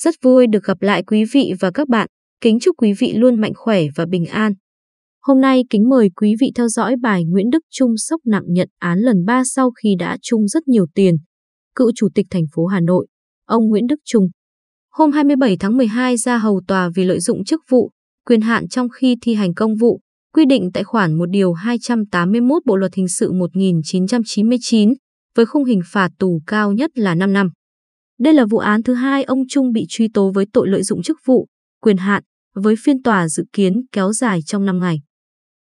Rất vui được gặp lại quý vị và các bạn. Kính chúc quý vị luôn mạnh khỏe và bình an. Hôm nay kính mời quý vị theo dõi bài Nguyễn Đức Trung sốc nặng nhận án lần 3 sau khi đã chung rất nhiều tiền. Cựu Chủ tịch thành phố Hà Nội, ông Nguyễn Đức Trung. Hôm 27 tháng 12 ra hầu tòa vì lợi dụng chức vụ, quyền hạn trong khi thi hành công vụ, quy định tại khoản 1 điều 281 Bộ luật hình sự 1999 với khung hình phạt tù cao nhất là 5 năm. Đây là vụ án thứ hai ông Trung bị truy tố với tội lợi dụng chức vụ, quyền hạn, với phiên tòa dự kiến kéo dài trong 5 ngày.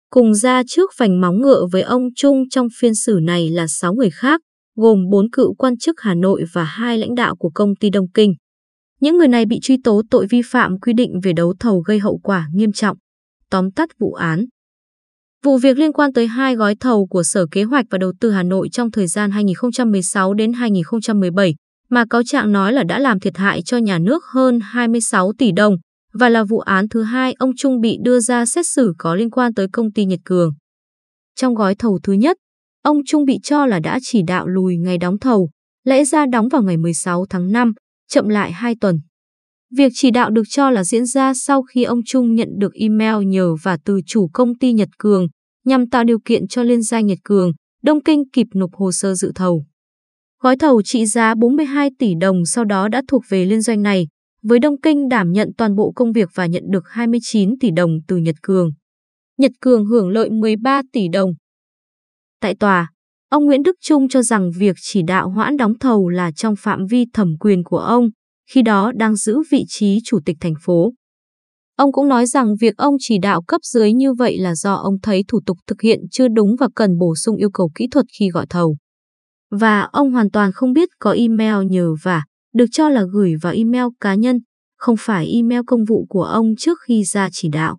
Cùng ra trước vành móng ngựa với ông Trung trong phiên xử này là 6 người khác, gồm 4 cựu quan chức Hà Nội và hai lãnh đạo của công ty Đông Kinh. Những người này bị truy tố tội vi phạm quy định về đấu thầu gây hậu quả nghiêm trọng. Tóm tắt vụ án. Vụ việc liên quan tới hai gói thầu của Sở Kế hoạch và Đầu tư Hà Nội trong thời gian 2016 đến 2017 mà cáo trạng nói là đã làm thiệt hại cho nhà nước hơn 26 tỷ đồng và là vụ án thứ hai ông Trung bị đưa ra xét xử có liên quan tới công ty Nhật Cường. Trong gói thầu thứ nhất, ông Trung bị cho là đã chỉ đạo lùi ngày đóng thầu, lẽ ra đóng vào ngày 16 tháng 5, chậm lại 2 tuần. Việc chỉ đạo được cho là diễn ra sau khi ông Trung nhận được email nhờ và từ chủ công ty Nhật Cường nhằm tạo điều kiện cho liên danh Nhật Cường, Đông Kinh kịp nộp hồ sơ dự thầu. Gói thầu trị giá 42 tỷ đồng sau đó đã thuộc về liên doanh này, với Đông Kinh đảm nhận toàn bộ công việc và nhận được 29 tỷ đồng từ Nhật Cường. Nhật Cường hưởng lợi 13 tỷ đồng. Tại tòa, ông Nguyễn Đức Trung cho rằng việc chỉ đạo hoãn đóng thầu là trong phạm vi thẩm quyền của ông, khi đó đang giữ vị trí chủ tịch thành phố. Ông cũng nói rằng việc ông chỉ đạo cấp dưới như vậy là do ông thấy thủ tục thực hiện chưa đúng và cần bổ sung yêu cầu kỹ thuật khi gọi thầu. Và ông hoàn toàn không biết có email nhờ và được cho là gửi vào email cá nhân, không phải email công vụ của ông trước khi ra chỉ đạo.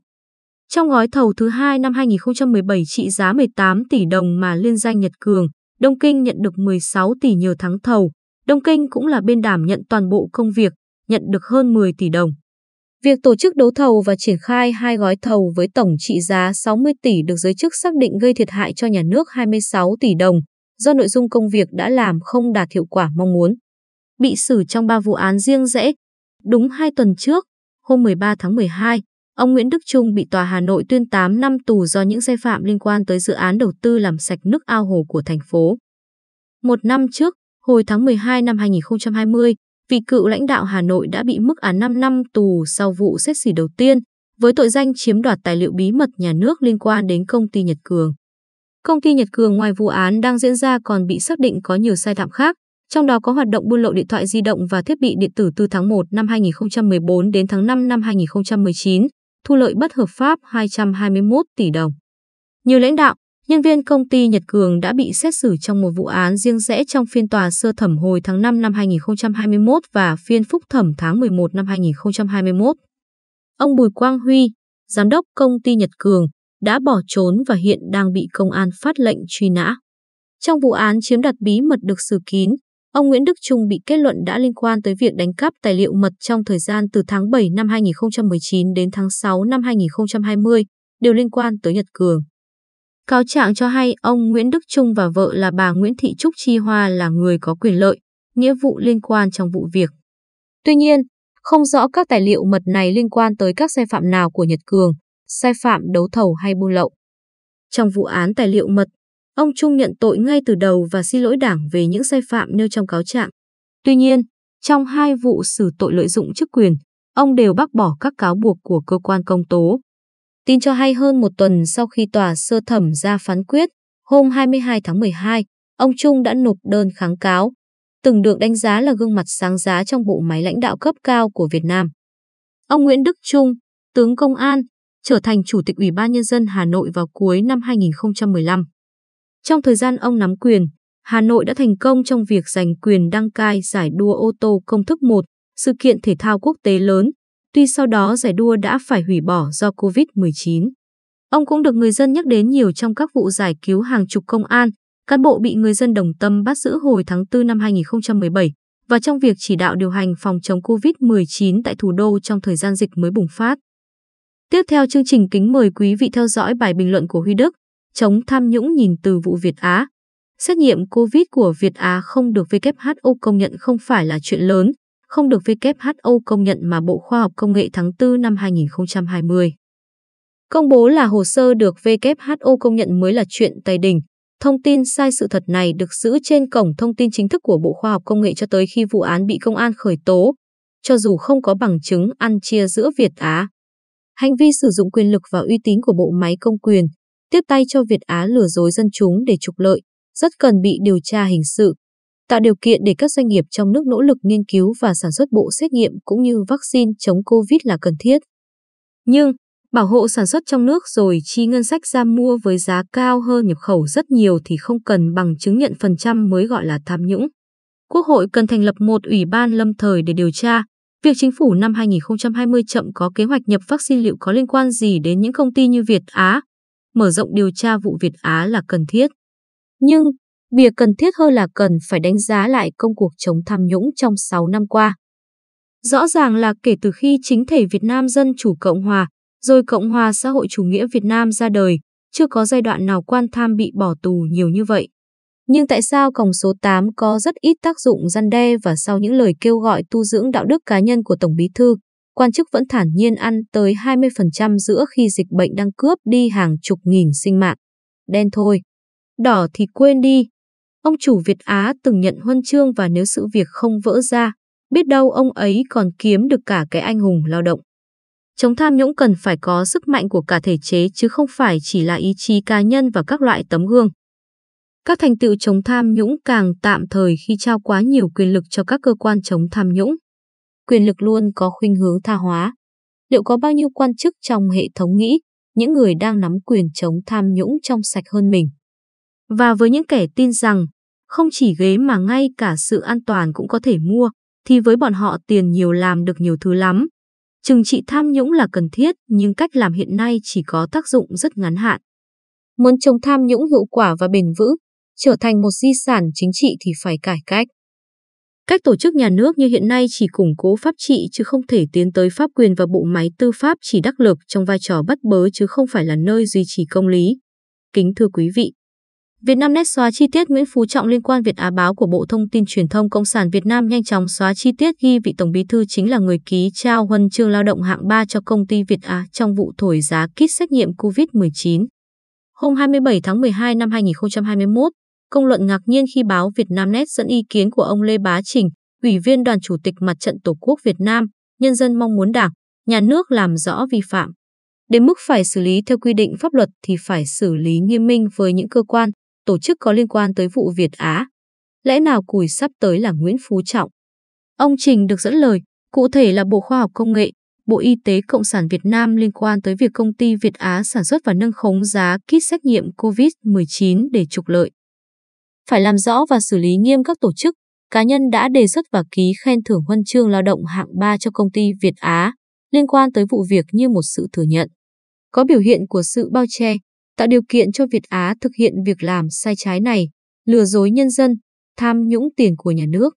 Trong gói thầu thứ hai năm 2017 trị giá 18 tỷ đồng mà liên danh Nhật Cường, Đông Kinh nhận được 16 tỷ nhờ thắng thầu. Đông Kinh cũng là bên đảm nhận toàn bộ công việc, nhận được hơn 10 tỷ đồng. Việc tổ chức đấu thầu và triển khai hai gói thầu với tổng trị giá 60 tỷ được giới chức xác định gây thiệt hại cho nhà nước 26 tỷ đồng, do nội dung công việc đã làm không đạt hiệu quả mong muốn. Bị xử trong ba vụ án riêng rẽ. Đúng hai tuần trước, hôm 13 tháng 12, ông Nguyễn Đức Trung bị tòa Hà Nội tuyên 8 năm tù do những sai phạm liên quan tới dự án đầu tư làm sạch nước ao hồ của thành phố. Một năm trước, hồi tháng 12 năm 2020, vị cựu lãnh đạo Hà Nội đã bị mức án 5 năm tù sau vụ xét xử đầu tiên với tội danh chiếm đoạt tài liệu bí mật nhà nước liên quan đến công ty Nhật Cường. Công ty Nhật Cường ngoài vụ án đang diễn ra còn bị xác định có nhiều sai phạm khác, trong đó có hoạt động buôn lậu điện thoại di động và thiết bị điện tử từ tháng 1 năm 2014 đến tháng 5 năm 2019, thu lợi bất hợp pháp 221 tỷ đồng. Nhiều lãnh đạo, nhân viên công ty Nhật Cường đã bị xét xử trong một vụ án riêng rẽ trong phiên tòa sơ thẩm hồi tháng 5 năm 2021 và phiên phúc thẩm tháng 11 năm 2021. Ông Bùi Quang Huy, giám đốc công ty Nhật Cường, đã bỏ trốn và hiện đang bị công an phát lệnh truy nã. Trong vụ án chiếm đoạt bí mật được xử kín, ông Nguyễn Đức Trung bị kết luận đã liên quan tới việc đánh cắp tài liệu mật trong thời gian từ tháng 7 năm 2019 đến tháng 6 năm 2020, đều liên quan tới Nhật Cường. Cáo trạng cho hay ông Nguyễn Đức Trung và vợ là bà Nguyễn Thị Trúc Chi Hoa là người có quyền lợi, nghĩa vụ liên quan trong vụ việc. Tuy nhiên, không rõ các tài liệu mật này liên quan tới các sai phạm nào của Nhật Cường, sai phạm đấu thầu hay buôn lậu. Trong vụ án tài liệu mật, ông Trung nhận tội ngay từ đầu và xin lỗi đảng về những sai phạm nêu trong cáo trạng. Tuy nhiên, trong hai vụ xử tội lợi dụng chức quyền, ông đều bác bỏ các cáo buộc của cơ quan công tố. Tin cho hay hơn một tuần sau khi tòa sơ thẩm ra phán quyết, hôm 22 tháng 12, ông Trung đã nộp đơn kháng cáo, từng được đánh giá là gương mặt sáng giá trong bộ máy lãnh đạo cấp cao của Việt Nam. Ông Nguyễn Đức Trung, tướng công an, trở thành Chủ tịch Ủy ban Nhân dân Hà Nội vào cuối năm 2015. Trong thời gian ông nắm quyền, Hà Nội đã thành công trong việc giành quyền đăng cai giải đua ô tô công thức 1, sự kiện thể thao quốc tế lớn, tuy sau đó giải đua đã phải hủy bỏ do Covid-19. Ông cũng được người dân nhắc đến nhiều trong các vụ giải cứu hàng chục công an, cán bộ bị người dân đồng tâm bắt giữ hồi tháng 4 năm 2017 và trong việc chỉ đạo điều hành phòng chống Covid-19 tại thủ đô trong thời gian dịch mới bùng phát. Tiếp theo chương trình kính mời quý vị theo dõi bài bình luận của Huy Đức, chống tham nhũng nhìn từ vụ Việt Á. Xét nghiệm COVID của Việt Á không được WHO công nhận không phải là chuyện lớn, không được WHO công nhận mà Bộ Khoa học Công nghệ tháng 4 năm 2020. Công bố là hồ sơ được WHO công nhận mới là chuyện tài đình. Thông tin sai sự thật này được giữ trên cổng thông tin chính thức của Bộ Khoa học Công nghệ cho tới khi vụ án bị công an khởi tố, cho dù không có bằng chứng ăn chia giữa Việt Á. Hành vi sử dụng quyền lực và uy tín của bộ máy công quyền, tiếp tay cho Việt Á lừa dối dân chúng để trục lợi, rất cần bị điều tra hình sự, tạo điều kiện để các doanh nghiệp trong nước nỗ lực nghiên cứu và sản xuất bộ xét nghiệm cũng như vaccine chống Covid là cần thiết. Nhưng, bảo hộ sản xuất trong nước rồi chi ngân sách ra mua với giá cao hơn nhập khẩu rất nhiều thì không cần bằng chứng nhận phần trăm mới gọi là tham nhũng. Quốc hội cần thành lập một ủy ban lâm thời để điều tra, việc chính phủ năm 2020 chậm có kế hoạch nhập vaccine liệu có liên quan gì đến những công ty như Việt Á. Mở rộng điều tra vụ Việt Á là cần thiết. Nhưng, việc cần thiết hơn là cần phải đánh giá lại công cuộc chống tham nhũng trong 6 năm qua. Rõ ràng là kể từ khi chính thể Việt Nam Dân Chủ Cộng Hòa, rồi Cộng hòa xã hội chủ nghĩa Việt Nam ra đời, chưa có giai đoạn nào quan tham bị bỏ tù nhiều như vậy. Nhưng tại sao còng số 8 có rất ít tác dụng răn đe và sau những lời kêu gọi tu dưỡng đạo đức cá nhân của Tổng Bí Thư, quan chức vẫn thản nhiên ăn tới 20% giữa khi dịch bệnh đang cướp đi hàng chục nghìn sinh mạng. Đen thôi. Đỏ thì quên đi. Ông chủ Việt Á từng nhận huân chương và nếu sự việc không vỡ ra, biết đâu ông ấy còn kiếm được cả cái anh hùng lao động. Chống tham nhũng cần phải có sức mạnh của cả thể chế chứ không phải chỉ là ý chí cá nhân và các loại tấm gương. Các thành tựu chống tham nhũng càng tạm thời khi trao quá nhiều quyền lực cho các cơ quan chống tham nhũng. Quyền lực luôn có khuynh hướng tha hóa. Liệu có bao nhiêu quan chức trong hệ thống nghĩ những người đang nắm quyền chống tham nhũng trong sạch hơn mình? Và với những kẻ tin rằng không chỉ ghế mà ngay cả sự an toàn cũng có thể mua, thì với bọn họ tiền nhiều làm được nhiều thứ lắm. Trừng trị tham nhũng là cần thiết nhưng cách làm hiện nay chỉ có tác dụng rất ngắn hạn. Muốn chống tham nhũng hiệu quả và bền vững, trở thành một di sản chính trị thì phải cải cách. Cách tổ chức nhà nước như hiện nay chỉ củng cố pháp trị chứ không thể tiến tới pháp quyền và bộ máy tư pháp chỉ đắc lực trong vai trò bắt bớ chứ không phải là nơi duy trì công lý. Kính thưa quý vị, Việt Vietnamnet xóa chi tiết Nguyễn Phú Trọng liên quan Việt Á báo của Bộ Thông tin Truyền thông Cộng sản Việt Nam nhanh chóng xóa chi tiết ghi vị Tổng Bí thư chính là người ký trao huân chương lao động hạng 3 cho công ty Việt Á trong vụ thổi giá kit xét nghiệm COVID-19. Hôm 27 tháng 12 năm 2021, công luận ngạc nhiên khi báo Việt Nam Net dẫn ý kiến của ông Lê Bá Trình, Ủy viên Đoàn Chủ tịch Mặt trận Tổ quốc Việt Nam, nhân dân mong muốn Đảng, Nhà nước làm rõ vi phạm. Đến mức phải xử lý theo quy định pháp luật thì phải xử lý nghiêm minh với những cơ quan, tổ chức có liên quan tới vụ Việt Á. Lẽ nào cùi sắp tới là Nguyễn Phú Trọng? Ông Trình được dẫn lời, cụ thể là Bộ Khoa học Công nghệ, Bộ Y tế Cộng sản Việt Nam liên quan tới việc công ty Việt Á sản xuất và nâng khống giá kit xét nghiệm COVID-19 để trục lợi. Phải làm rõ và xử lý nghiêm các tổ chức, cá nhân đã đề xuất và ký khen thưởng huân chương lao động hạng 3 cho công ty Việt Á liên quan tới vụ việc như một sự thừa nhận. Có biểu hiện của sự bao che, tạo điều kiện cho Việt Á thực hiện việc làm sai trái này, lừa dối nhân dân, tham nhũng tiền của nhà nước.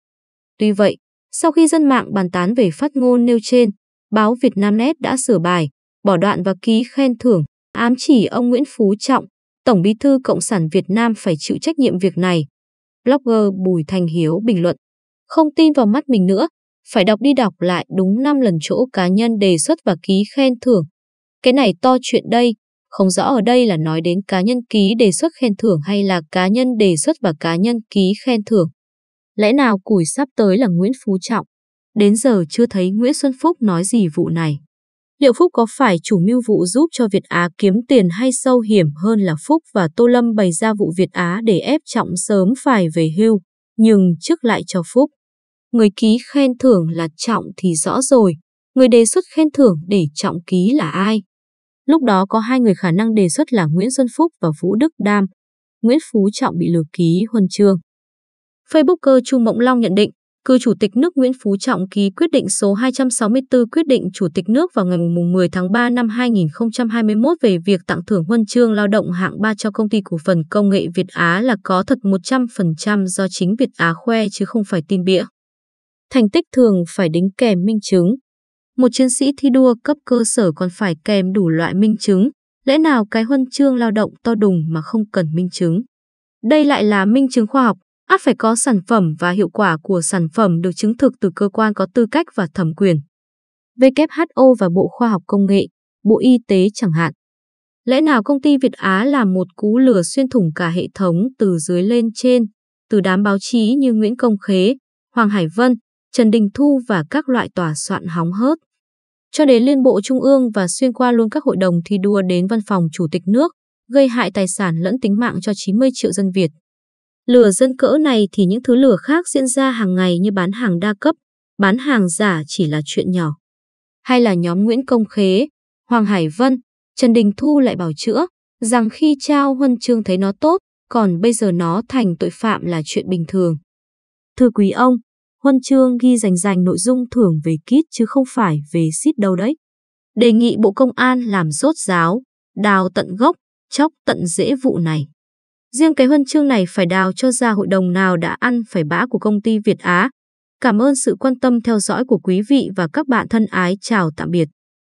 Tuy vậy, sau khi dân mạng bàn tán về phát ngôn nêu trên, báo Việt Nam.net đã sửa bài, bỏ đoạn và ký khen thưởng, ám chỉ ông Nguyễn Phú Trọng, Tổng bí thư Cộng sản Việt Nam phải chịu trách nhiệm việc này. Blogger Bùi Thành Hiếu bình luận, không tin vào mắt mình nữa, phải đọc đi đọc lại đúng 5 lần chỗ cá nhân đề xuất và ký khen thưởng. Cái này to chuyện đây, không rõ ở đây là nói đến cá nhân ký đề xuất khen thưởng hay là cá nhân đề xuất và cá nhân ký khen thưởng. Lẽ nào củi sắp tới là Nguyễn Phú Trọng? Đến giờ chưa thấy Nguyễn Xuân Phúc nói gì vụ này. Liệu Phúc có phải chủ mưu vụ giúp cho Việt Á kiếm tiền hay sâu hiểm hơn là Phúc và Tô Lâm bày ra vụ Việt Á để ép Trọng sớm phải về hưu, nhưng trước lại cho Phúc. Người ký khen thưởng là Trọng thì rõ rồi, người đề xuất khen thưởng để Trọng ký là ai? Lúc đó có hai người khả năng đề xuất là Nguyễn Xuân Phúc và Vũ Đức Đam. Nguyễn Phú Trọng bị lừa ký huân chương. Facebooker Chu Mộng Long nhận định, cư Chủ tịch nước Nguyễn Phú Trọng ký quyết định số 264 quyết định Chủ tịch nước vào ngày 10 tháng 3 năm 2021 về việc tặng thưởng huân chương lao động hạng 3 cho công ty cổ phần công nghệ Việt Á là có thật 100% do chính Việt Á khoe chứ không phải tin bịa. Thành tích thường phải đính kèm minh chứng. Một chiến sĩ thi đua cấp cơ sở còn phải kèm đủ loại minh chứng, lẽ nào cái huân chương lao động to đùng mà không cần minh chứng. Đây lại là minh chứng khoa học, ắt phải có sản phẩm và hiệu quả của sản phẩm được chứng thực từ cơ quan có tư cách và thẩm quyền. WHO và Bộ Khoa học Công nghệ, Bộ Y tế chẳng hạn. Lẽ nào công ty Việt Á là một cú lừa xuyên thủng cả hệ thống từ dưới lên trên, từ đám báo chí như Nguyễn Công Khế, Hoàng Hải Vân, Trần Đình Thu và các loại tòa soạn hóng hớt. Cho đến Liên Bộ Trung ương và xuyên qua luôn các hội đồng thi đua đến văn phòng Chủ tịch nước, gây hại tài sản lẫn tính mạng cho 90 triệu dân Việt. Lừa dân cỡ này thì những thứ lừa khác diễn ra hàng ngày như bán hàng đa cấp, bán hàng giả chỉ là chuyện nhỏ. Hay là nhóm Nguyễn Công Khế, Hoàng Hải Vân, Trần Đình Thu lại bảo chữa rằng khi trao huân chương thấy nó tốt, còn bây giờ nó thành tội phạm là chuyện bình thường. Thưa quý ông, huân chương ghi dành dành nội dung thưởng về kít chứ không phải về xít đâu đấy. Đề nghị Bộ Công an làm rốt ráo, đào tận gốc, chóc tận rễ vụ này. Riêng cái huân chương này phải đào cho ra hội đồng nào đã ăn phải bã của công ty Việt Á. Cảm ơn sự quan tâm theo dõi của quý vị và các bạn thân ái chào tạm biệt.